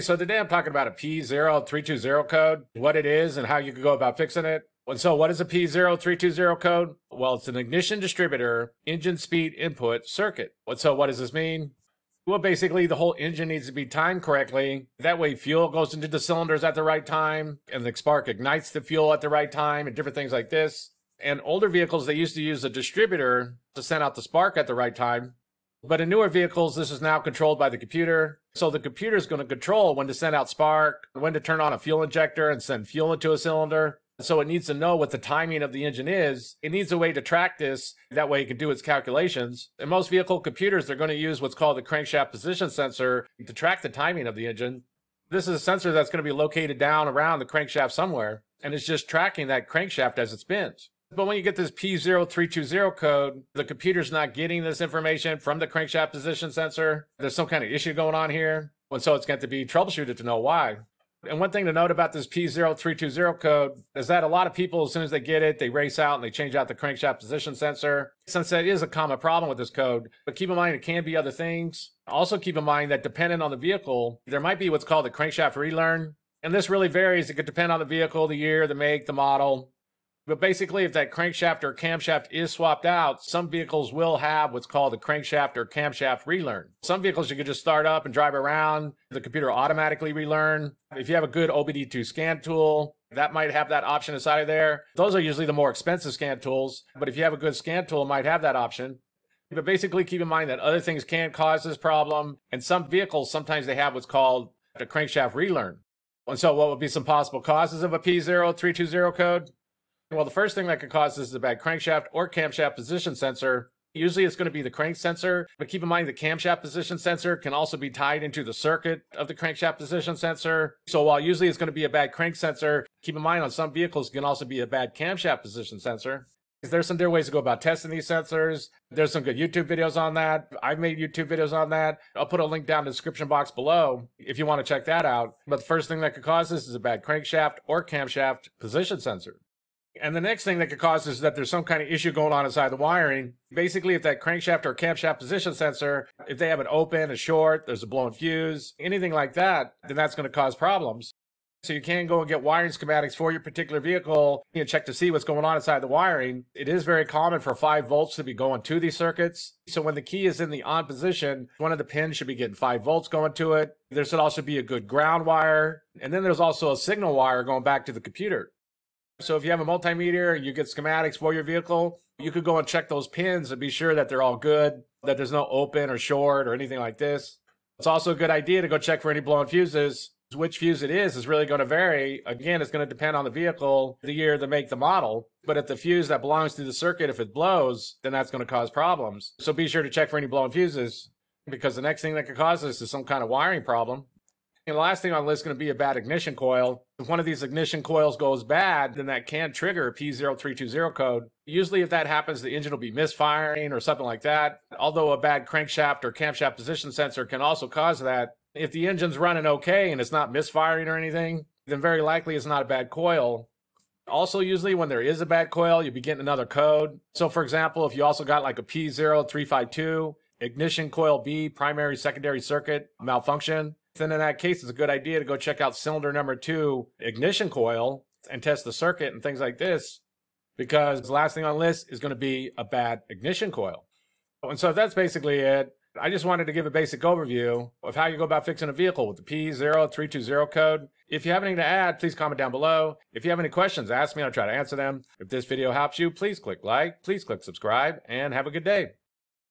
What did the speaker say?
So today I'm talking about a P0320 code, what it is and how you can go about fixing it. And so what is a P0320 code? Well, it's an ignition distributor engine speed input circuit. And so what does this mean? Well, basically the whole engine needs to be timed correctly. That way fuel goes into the cylinders at the right time and the spark ignites the fuel at the right time and different things like this. And older vehicles, they used to use a distributor to send out the spark at the right time. But in newer vehicles, this is now controlled by the computer. So the computer is going to control when to send out spark, when to turn on a fuel injector and send fuel into a cylinder. So it needs to know what the timing of the engine is. It needs a way to track this. That way it can do its calculations. In most vehicle computers, they're going to use what's called the crankshaft position sensor to track the timing of the engine. This is a sensor that's going to be located down around the crankshaft somewhere, and it's just tracking that crankshaft as it spins. But when you get this P0320 code, the computer's not getting this information from the crankshaft position sensor. There's some kind of issue going on here. And so it's going to be troubleshooted to know why. And one thing to note about this P0320 code is that a lot of people, as soon as they get it, they race out and they change out the crankshaft position sensor. Since that is a common problem with this code, but keep in mind it can be other things. Also keep in mind that depending on the vehicle, there might be what's called a crankshaft relearn. And this really varies. It could depend on the vehicle, the year, the make, the model. But basically, if that crankshaft or camshaft is swapped out, some vehicles will have what's called a crankshaft or camshaft relearn. Some vehicles you can just start up and drive around. The computer automatically relearn. If you have a good OBD2 scan tool, that might have that option inside of there. Those are usually the more expensive scan tools, but if you have a good scan tool, it might have that option. But basically, keep in mind that other things can cause this problem, and some vehicles sometimes they have what's called a crankshaft relearn. And so, what would be some possible causes of a P0320 code? Well, the first thing that could cause this is a bad crankshaft or camshaft position sensor. Usually it's going to be the crank sensor, but keep in mind the camshaft position sensor can also be tied into the circuit of the crankshaft position sensor. So while usually it's going to be a bad crank sensor, keep in mind on some vehicles it can also be a bad camshaft position sensor. There's some different ways to go about testing these sensors. There's some good YouTube videos on that. I've made YouTube videos on that. I'll put a link down in the description box below if you want to check that out. But the first thing that could cause this is a bad crankshaft or camshaft position sensor. And the next thing that could cause is that there's some kind of issue going on inside the wiring. Basically, if that crankshaft or camshaft position sensor, if they have an open, a short, there's a blown fuse, anything like that, then that's going to cause problems. So you can go and get wiring schematics for your particular vehicle and check to see what's going on inside the wiring. It is very common for 5 volts to be going to these circuits. So when the key is in the on position, one of the pins should be getting 5 volts going to it. There should also be a good ground wire. And then there's also a signal wire going back to the computer. So if you have a multimeter and you get schematics for your vehicle, you could go and check those pins and be sure that they're all good, that there's no open or short or anything like this. It's also a good idea to go check for any blown fuses. Which fuse it is is really going to vary. Again, it's going to depend on the vehicle, the year, the make, the model. But if the fuse that belongs to the circuit, if it blows, then that's going to cause problems. So be sure to check for any blown fuses because the next thing that could cause this is some kind of wiring problem. And the last thing on the list is going to be a bad ignition coil. If one of these ignition coils goes bad, then that can trigger a P0320 code. Usually, if that happens, the engine will be misfiring or something like that. Although a bad crankshaft or camshaft position sensor can also cause that. If the engine's running okay and it's not misfiring or anything, then very likely it's not a bad coil. Also, usually when there is a bad coil, you'll be getting another code. So, for example, if you also got like a P0352, ignition coil B, primary secondary circuit malfunction, then in that case, it's a good idea to go check out cylinder number two ignition coil and test the circuit and things like this because the last thing on the list is going to be a bad ignition coil. And so that's basically it. I just wanted to give a basic overview of how you go about fixing a vehicle with the P0320 code. If you have anything to add, please comment down below. If you have any questions, ask me. I'll try to answer them. If this video helps you, please click like, please click subscribe, and have a good day.